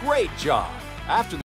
Great job! After